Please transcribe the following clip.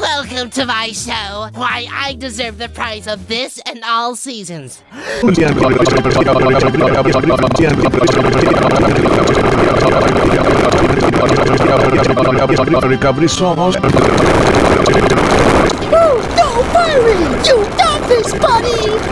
Welcome to my show. Why, I deserve the prize of this and all seasons. Recovery songs. No, Firey! You got this, buddy!